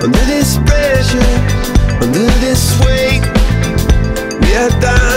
Under this pressure, under this weight, we are dying.